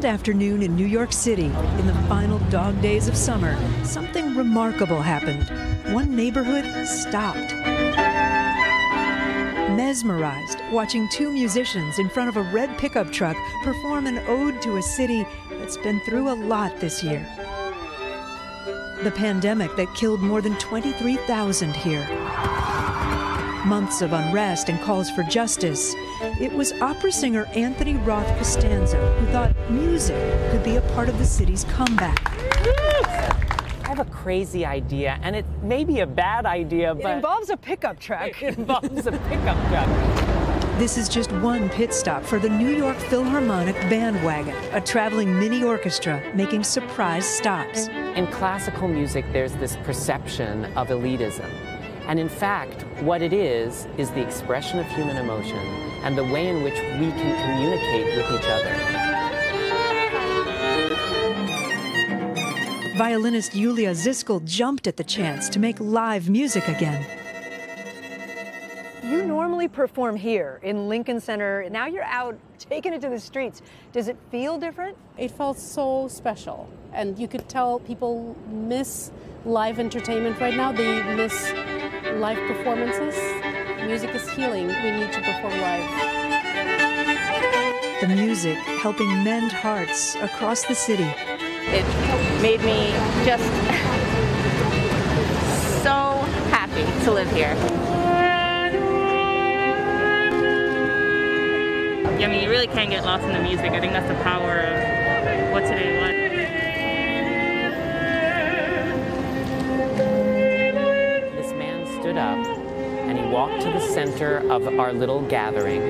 pleasant afternoon in New York City, in the final dog days of summer, something remarkable happened. One neighborhood stopped. Mesmerized, watching two musicians in front of a red pickup truck perform an ode to a city that's been through a lot this year. The pandemic that killed more than 23,000 here. Months of unrest and calls for justice. It was opera singer Anthony Roth Costanzo who thought music could be a part of the city's comeback. I have a crazy idea, and it may be a bad idea, but. It but involves a pickup truck. it involves a pickup truck. This is just one pit stop for the New York Philharmonic Bandwagon, a traveling mini orchestra making surprise stops. In classical music, there's this perception of elitism. And in fact, what it is, is the expression of human emotion and the way in which we can communicate with each other. Violinist Yulia Ziskel jumped at the chance to make live music again. You normally perform here in Lincoln Center. Now you're out taking it to the streets. Does it feel different? It felt so special. And you could tell people miss live entertainment right now. They miss live performances. Music is healing. We need to perform live. The music helping mend hearts across the city. It made me just so happy to live here. I mean, you really can't get lost in the music. I think that's the power of what today was. Stood up and he walked to the center of our little gathering.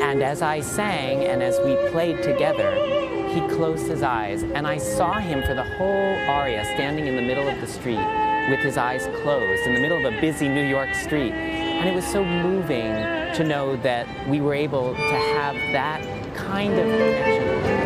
And as I sang and as we played together, he closed his eyes. And I saw him for the whole aria standing in the middle of the street with his eyes closed in the middle of a busy New York street. And it was so moving to know that we were able to have that kind of connection.